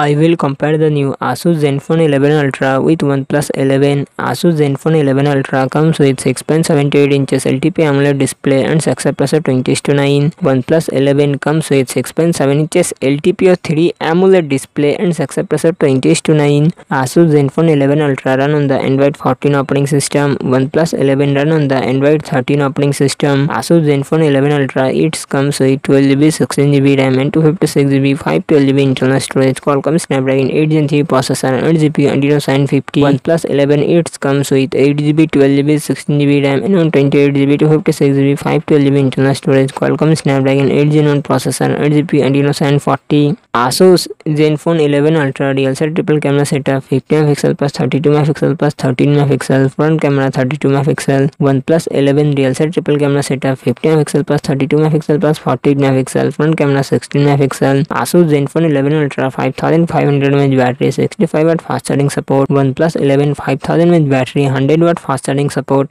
I will compare the new Asus Zenfone 11 Ultra with OnePlus 11. Asus Zenfone 11 Ultra comes with 6.78 inches LTP AMOLED display and success pressure 20 to 9. OnePlus 11 comes with 6.7 inches LTP 3 AMOLED display and success pressure 20 to 9. Asus Zenfone 11 Ultra run on the Android 14 operating system. OnePlus 11 run on the Android 13 operating system. Asus Zenfone 11 Ultra it comes with 12GB, 16GB RAM and 256GB, 512GB internal storage. Qualcomm Qualcomm Snapdragon 8 Gen 3 processor and GPU Adreno 750 OnePlus 11 it comes with 8GB 12GB 16GB RAM and 128GB 256GB 512GB internal storage Qualcomm Snapdragon 8 Gen 1 processor and GPU Adreno 740 Asus Zenfone 11 Ultra real set triple camera setup 50 MP plus 32 MP plus 13 MP front camera 32 MP OnePlus 11 real set triple camera setup 50 MP plus 32 MP plus 40 MP front camera 16 MP Asus Zenfone 11 Ultra 5000 500 mAh battery 65 watt fast charging support OnePlus 11 5000 mAh battery 100 watt fast charging support